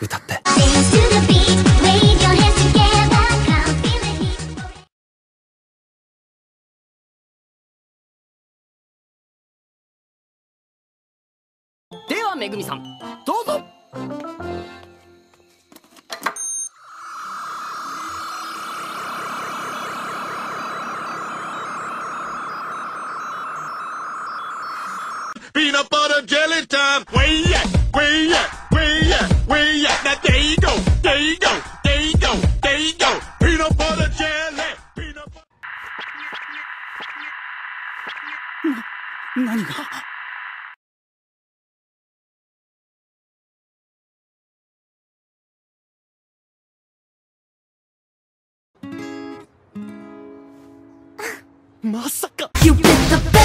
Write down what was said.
歌って。ではめぐみさんどうぞ Peanut butter jelly time. Where you at? Where you at? Where you at? Where you at? Now there you go. There you go. There you go. There you go. Peanut butter jelly. Peanut butter. 何がまさか You get the